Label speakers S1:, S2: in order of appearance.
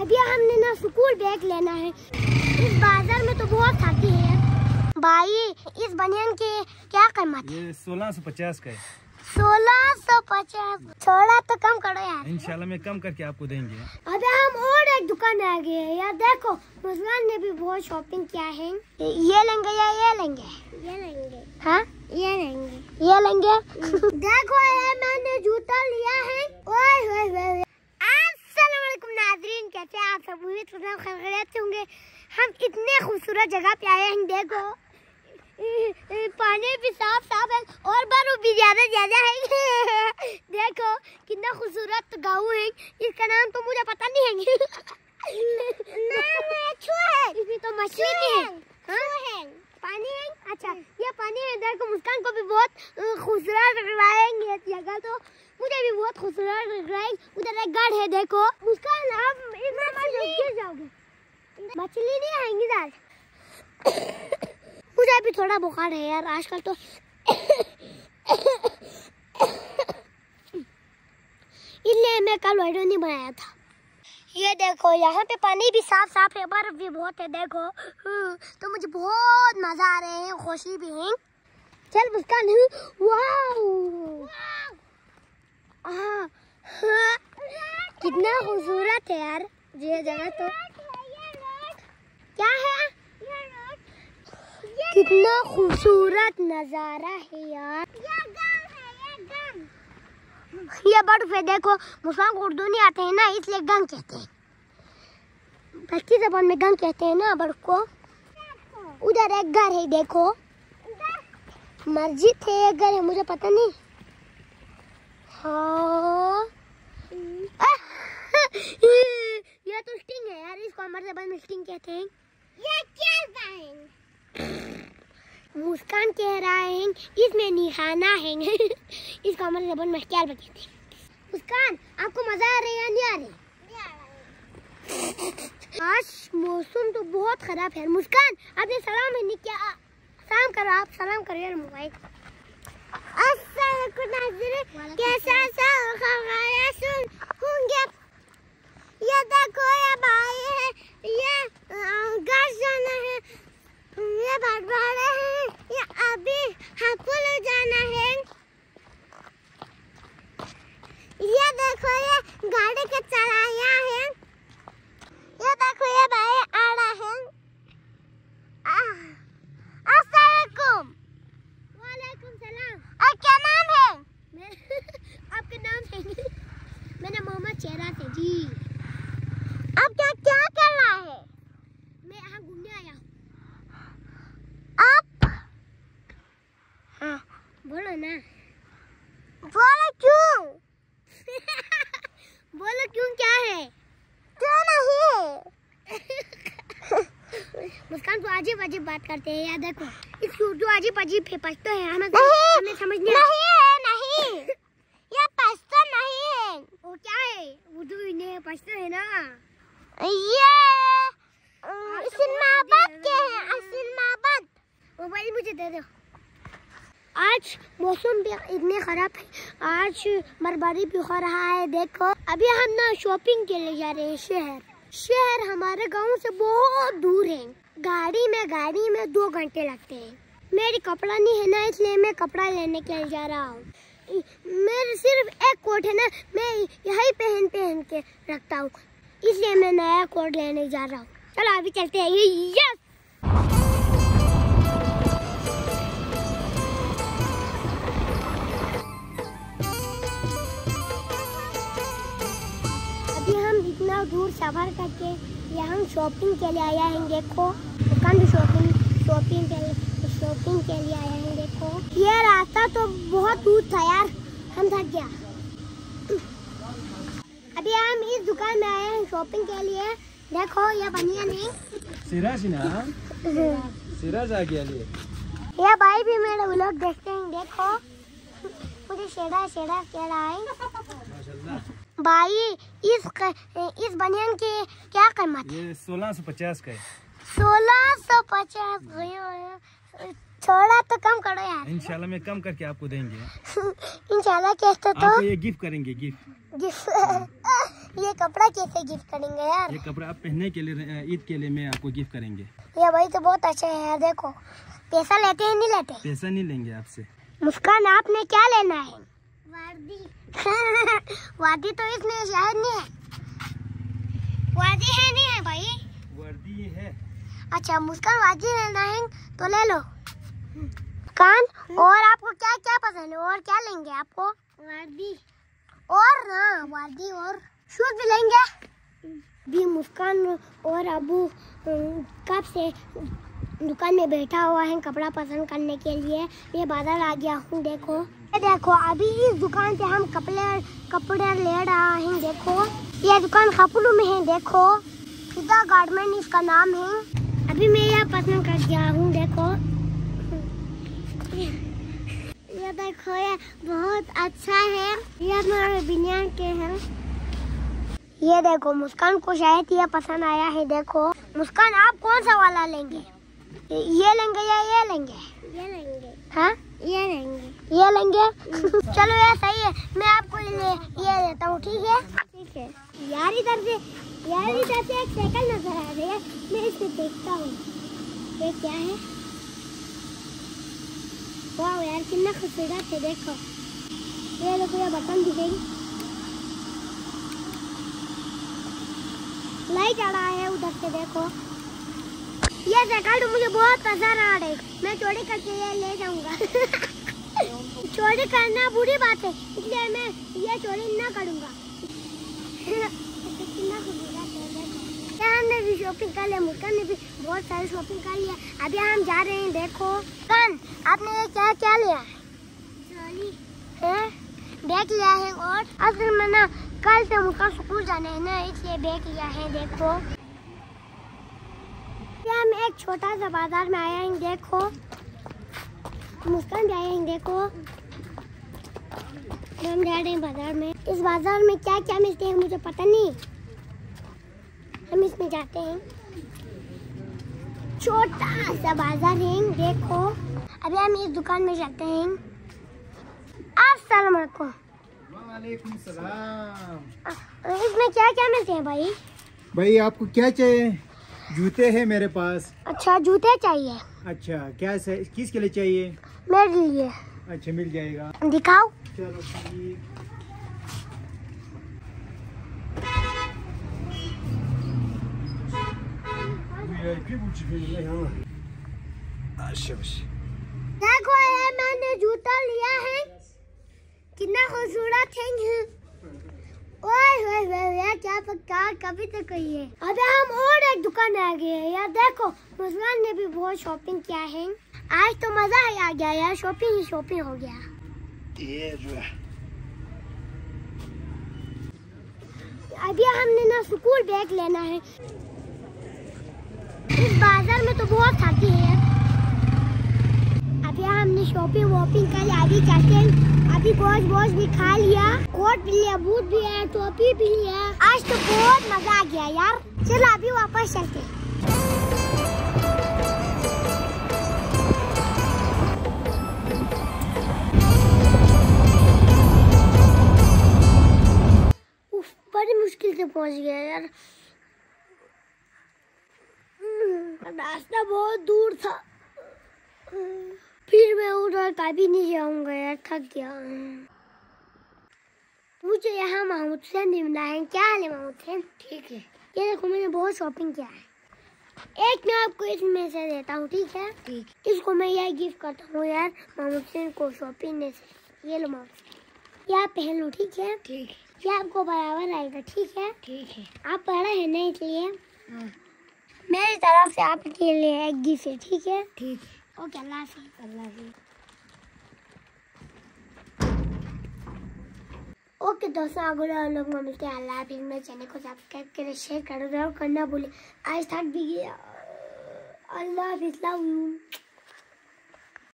S1: अभी हमने ना स्कूल बैग लेना है। इस बाज़ार में तो बहुत खाती है। भाई इस बनियान की क्या कीमत है
S2: सोलह सौ पचास का है।
S1: सोलह सौ पचास। थोड़ा तो कम करो यार।
S2: इंशाल्लाह मैं कम करके आपको देंगे।
S1: अबे हम और एक दुकान आ गए हैं। यार देखो मुस्कान ने भी बहुत शॉपिंग किया है। ये लेंगे या ये लेंगे? ये लेंगे। हाँ? ये लेंगे। ये लेंगे? देखो यार मैंने जूता लिया है। ओए ओए। वालेकुम नाजरीन कैसे हैं आप सब? उम्मीद करता हूँ खैरियत से होंगे। हम इतने खूबसूरत जगह पे आए हैं देखो। पानी भी साफ़ साफ़ है और बर्फ़ भी ज़्यादा ज़्यादा है। देखो कितना खूबसूरत गाँव है। इसका नाम तो मुझे पता नहीं है। नाम इसमें तो मछली भी है। हाँ? पानी है? अच्छा ये पानी है देखो मुस्कान को भी बहुत खूबसूरत लग रहा है ये जगह तो मुझे भी बहुत खूबसूरत लग रहा है उधर एक गढ़ है देखो। मुस्कान आप इतना मछली। गिर जाओगे। मछली नहीं आएँगी दाल। मुझे भी थोड़ा बुखार है यार आजकल तो। इसलिए मैं कल वीडियो नहीं बनाया था। ये देखो यहाँ पे पानी भी साफ़ साफ़ है बर्फ़ भी बहुत है देखो। हम्म, तो मुझे बहुत मज़ा आ रहे हैं खुशी भी है। चल मुस्कान हाँ, हाँ, कितना खूबसूरत है यार ये जगह तो। क्या है? कितना खूबसूरत नज़ारा है यार। ये बर्फ़ है देखो को उर्दू नहीं आते हैं ना, इसलिए गंग कहते हैं। बल्कि जबान में गंग कहते हैं ना बर्फ़ को। उधर एक घर है, देखो। मस्जिद है, एक घर है, मुझे पता नहीं। हाँ। ये तो स्टिंग है यार, इसको हमारे जबान में स्टिंग कहते हैं। ये क्या मुस्कान कह रहा है, इसमें निहाना है। इसको हमारे जबान में क्या कहते हैं मुस्कान, आपको मज़ा आ रहा है या नहीं आ रही? आज मौसम तो बहुत खराब है मुस्कान, आपने सलाम है नहीं क्या? सलाम करो, आप सलाम करो यार मोबाइल कैसा सा सुन होंगे ये देखो ये भाई है ये घर जाना है ये भटवाड़े हैं ये अभी हापुल जाना है ये देखो ये गाड़ी के चलाया है। ये देखो ये भाई आ रहा है। अस्सलाम वालेकुम सलाम। और क्या नाम है? आपका नाम है? मेरा मोहम्मद चेहरा से जी आप क्या क्या कर रहा है मैं यहाँ घूमने आया आप हाँ बोलो ना बोलो क्यों बोलो क्यों क्या है क्यों नहीं मुस्कान तो अजीब अजीब बात करते हैं यार देखो। इस उर्दू अजीब अजीब है पछतो है हमें हमें समझ नहीं नहीं है नहीं। ये पछतो नहीं है। वो क्या है? उर्दू नहीं पछतो है ना। ये इस्लामाबाद के हैं इस्लामाबाद मोबाइल मुझे दे दो। आज मौसम भी इतने खराब है आज बर्बादी भी हो रहा है देखो। अभी हम ना शॉपिंग के लिए जा रहे हैं शहर। शहर हमारे गाँव से बहुत दूर है। गाड़ी में गाड़ी में दो घंटे लगते हैं। मेरी कपड़ा नहीं है ना, इसलिए मैं कपड़ा लेने के लिए जा रहा हूँ। मेरे सिर्फ़ एक कोट है ना, मैं यही पहन पहन के रखता हूँ। इसलिए मैं नया कोट लेने जा रहा हूँ। चलो अभी चलते हैं। यस! इतना दूर सफ़र करके यहाँ शॉपिंग के लिए आया है देखो। दुकान भी शॉपिंग शॉपिंग के लिए शॉपिंग के लिए आया हैं देखो। ये रास्ता तो बहुत दूर था यार हम थक गया। अभी हम इस दुकान में आए हैं शॉपिंग के लिए। देखो ये बनिया नहीं।
S2: सिराज ना सिराज आ गया लिए।
S1: ये भाई भी मेरे व्लॉग देखते हैं देखो। मुझे शेड़ा शेड़ा कह रहा है। भाई इस इस बनियान की क्या कीमत है
S2: ये सोलह सौ पचास का है।
S1: सोलह सौ पचास थोड़ा तो कम करो यार।
S2: इंशाल्लाह मैं कम करके आपको देंगे।
S1: इंशाल्लाह कैसे तो?
S2: आपको ये गिफ्ट करेंगे गिफ्ट
S1: जिस ये कपड़ा कैसे गिफ्ट करेंगे यार?
S2: ये कपड़ा आप पहनने के लिए ईद के लिए मैं आपको गिफ्ट करेंगे।
S1: ये भाई तो बहुत अच्छा है यार देखो। पैसा लेते हैं नहीं लेते?
S2: पैसा नहीं लेंगे आपसे।
S1: मुस्कान आपने क्या लेना है? वर्दी। वर्दी तो इसमें शायद नहीं है। वर्दी है नहीं है भाई।
S2: वर्दी है।
S1: अच्छा मुस्कान वर्दी लेना है तो ले लो। कान और आपको क्या क्या पसंद है? और क्या लेंगे आपको? वर्दी और ना वर्दी और शूज़ भी लेंगे। भी मुस्कान और अबू कब से दुकान में बैठा हुआ है कपड़ा पसंद करने के लिए। ये बाज़ार आ गया हूँ, देखो। ये देखो, अभी इस दुकान से हम कपड़े कपड़े ले रहा है, देखो। ये दुकान कपड़ों में है, देखो। फिदा गारमेंट इसका नाम है। अभी मैं यह पसंद कर गया हूँ, देखो। ये देखो, ये बहुत अच्छा है। ये हमारे बिनियान के हैं। ये देखो, मुस्कान को शायद ये पसंद आया है, देखो। मुस्कान, आप कौन सा वाला लेंगे? ये लेंगे या ये लेंगे? ये लेंगे। हाँ? ये लेंगे। ये लेंगे? चलो ये सही है मैं आपको ये ये देता हूँ ठीक है? ठीक है। यार इधर से यार इधर से एक साइकिल नज़र आ रही है मैं इसे देखता हूँ। ये क्या है? वाह यार कितना खूबसूरत है देखो। ये देखो ये बटन गई लाइट आ रहा है उधर से देखो। ये साइकिल तो मुझे बहुत पसंद आ रही। मैं चोरी करके ये ले जाऊँगा। चोरी करना बुरी बात है इसलिए मैं ये चोरी ना करूँगा। कितना खूबसूरत देखो। यहाँ हमने भी शॉपिंग कर लिया मुस्कान ने भी बहुत सारी शॉपिंग कर लिया। अभी हम जा रहे हैं देखो। कन आपने ये क्या क्या लिया? है है? बैग लिया है और असल में ना कल से मुझका स्कूल जाना है ना इसलिए बैग लिया है देखो। एक छोटा सा बाज़ार में आया हैं देखो। मुस्कान भी आए हैं देखो। हम जा रहे हैं बाज़ार में। इस बाज़ार में क्या क्या मिलते हैं मुझे पता नहीं। हम इसमें जाते हैं। छोटा सा बाज़ार है देखो। अभी हम इस दुकान में जाते हैं। अस्सलाम वालेकुम। इसमें क्या क्या मिलते हैं भाई?
S3: भाई आपको क्या चाहिए? जूते हैं मेरे पास।
S1: अच्छा जूते चाहिए।
S3: अच्छा क्या से, किसके लिए चाहिए?
S1: मेरे लिए।
S3: अच्छा मिल जाएगा।
S1: दिखाओ।
S3: चलो
S1: देखो ये मैंने जूता लिया है। कितना खूबसूरत है। ओए ओए ओए यार क्या पक्का कभी तो कही है। अबे हम और एक दुकान आ गए हैं यार देखो मुस्कान ने भी बहुत शॉपिंग किया है। आज तो मज़ा ही आ गया यार शॉपिंग ही शॉपिंग हो गया।
S3: ये जो है।
S1: अभी हमने ना स्कूल बैग लेना है। इस बाज़ार में तो बहुत खाती है। अभी हमने शॉपिंग वॉपिंग कर अभी चलते हैं अभी गोश्त गोश्त भी खा लिया। कोट भी लिया बूट भी है टोपी भी लिया आज तो बहुत मज़ा आ गया यार। चलो अभी वापस चलते बड़ी मुश्किल से पहुँच गया यार। हम्म, रास्ता बहुत दूर था। फिर मैं उधर कभी नहीं जाऊँगा यार थक गया मुझे यहाँ महमूद से मिला है क्या हाल है महमूद से ठीक है ये देखो मैंने बहुत शॉपिंग किया है एक मैं आपको इसमें से देता हूँ ठीक है ठीक इसको मैं यह गिफ्ट करता हूँ यार महमूद सेन को शॉपिंग में से ये लो महमूद ये आप पहन लो ठीक है ठीक ये आपको बराबर आएगा ठीक है ठीक है आप पढ़ा है ना इसलिए मेरी तरफ़ से आपके लिए एक गिफ्ट है ठीक है ठीक है ओके अल्लाह हाफिज़ अल्लाह हाफिज़ ओके दोस्तों अगर आप लोग में मिलते हैं अल्लाह हाफिज़। मेरे चैनल को सब्सक्राइब करें शेयर करो और करना भूलें। आज तक भी अल्लाह हाफिज़ लव यू